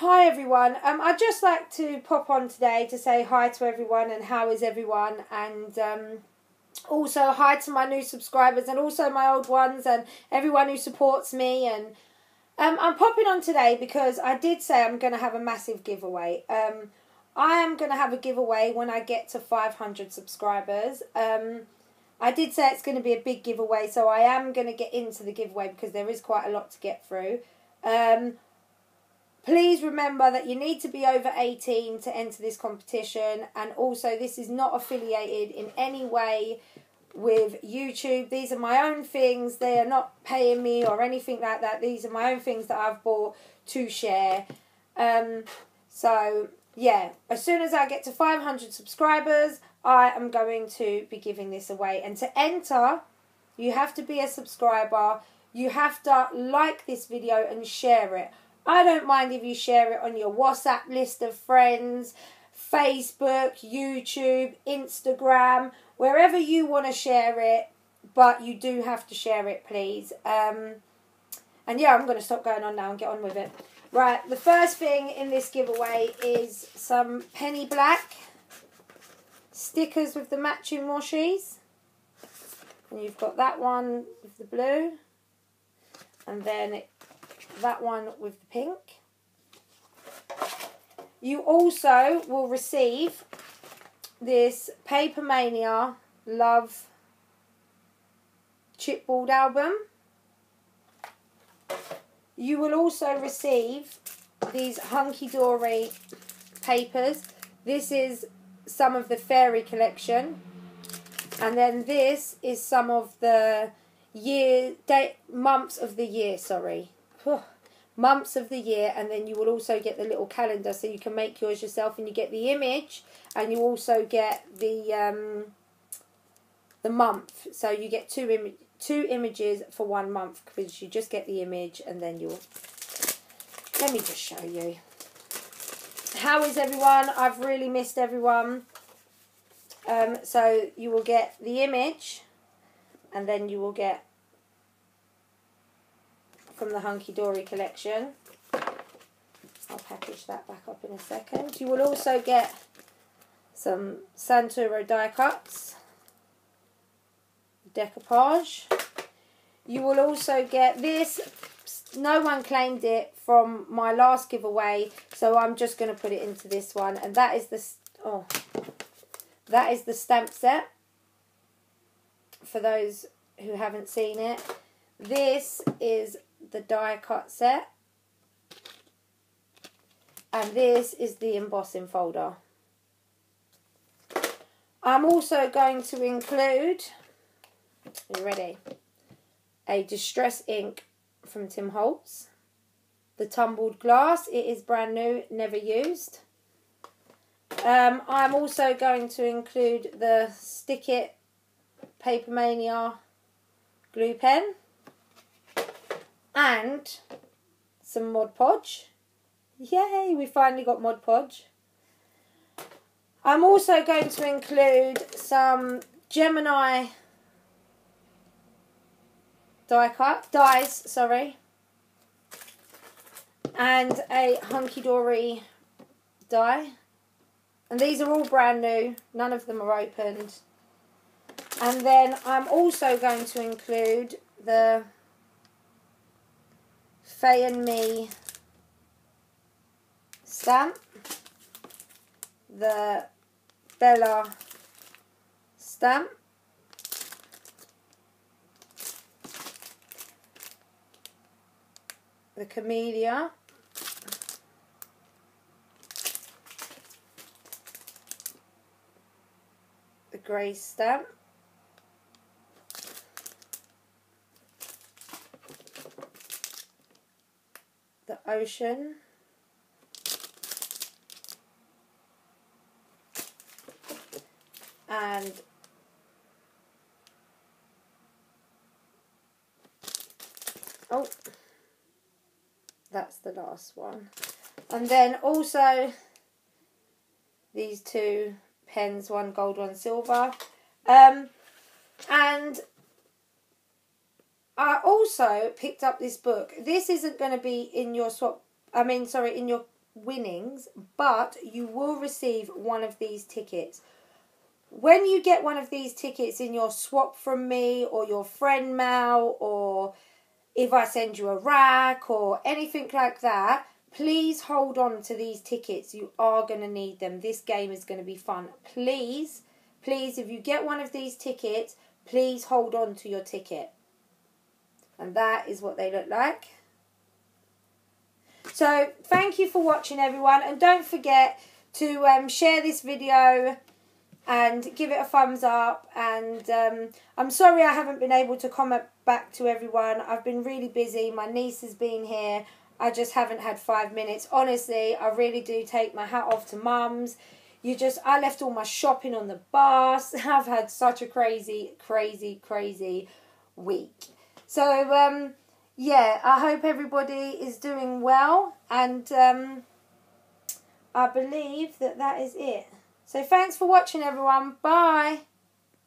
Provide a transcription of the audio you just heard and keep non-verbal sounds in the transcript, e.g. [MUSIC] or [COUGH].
Hi everyone. Um, I'd just like to pop on today to say hi to everyone and how is everyone and um, also hi to my new subscribers and also my old ones and everyone who supports me and um, I'm popping on today because I did say I'm going to have a massive giveaway. Um, I am going to have a giveaway when I get to 500 subscribers. Um, I did say it's going to be a big giveaway, so I am going to get into the giveaway because there is quite a lot to get through. Um, please remember that you need to be over 18 to enter this competition, and also, this is not affiliated in any way with YouTube. These are my own things, they are not paying me or anything like that. These are my own things that I've bought to share. Um, so, yeah, as soon as I get to 500 subscribers, I am going to be giving this away. And to enter, you have to be a subscriber. You have to like this video and share it. I don't mind if you share it on your WhatsApp list of friends, Facebook, YouTube, Instagram, wherever you want to share it. But you do have to share it, please. Um, and yeah, I'm going to stop going on now and get on with it. Right, the first thing in this giveaway is some Penny Black stickers with the matching washies. And you've got that one with the blue. And then that one with the pink. You also will receive this Paper Mania Love chipboard album. You will also receive these Hunky Dory papers. This is some of the fairy collection. And then this is some of the year date months of the year, sorry. Months of the year and then you will also get the little calendar so you can make yours yourself and you get the image and you also get the um, the month. So you get two Im two images for one month because you just get the image and then you'll let me just show you. How is everyone? I've really missed everyone. Um, so you will get the image and then you will get from the Hunky Dory collection. I'll package that back up in a second. You will also get some Santoro die cuts, decoupage. You will also get this. No one claimed it from my last giveaway, so I'm just going to put it into this one. And that is the oh, that is the stamp set. For those who haven't seen it, this is the die cut set. And this is the embossing folder. I'm also going to include, you ready? A Distress ink from Tim Holtz. The tumbled glass, it is brand new, never used. Um, I'm also going to include the Stick It Paper Mania glue pen and some Mod Podge. Yay, we finally got Mod Podge. I'm also going to include some Gemini die cut, dies, sorry, and a Hunky Dory die. And these are all brand new, none of them are opened. And then I'm also going to include the Faye and Me stamp, the Bella stamp, the Camellia, the grey stamp, ocean. And oh, that's the last one. And then also these two pens, one gold, one silver. Um, and I also picked up this book. This isn't going to be in your swap. I mean, sorry, in your winnings, but you will receive one of these tickets. When you get one of these tickets in your swap from me or your friend mail or if I send you a RAK or anything like that, please hold on to these tickets. You are going to need them. This game is going to be fun. Please, please, if you get one of these tickets, please hold on to your ticket. And that is what they look like. So, thank you for watching, everyone. And don't forget to um, share this video and give it a thumbs up. And um, I'm sorry I haven't been able to comment back to everyone. I've been really busy. My niece has been here. I just haven't had five minutes. Honestly, I really do take my hat off to mums. You just, I left all my shopping on the bus. [LAUGHS] I've had such a crazy, crazy, crazy week. So, um, yeah, I hope everybody is doing well. And um, I believe that that is it. So thanks for watching, everyone. Bye.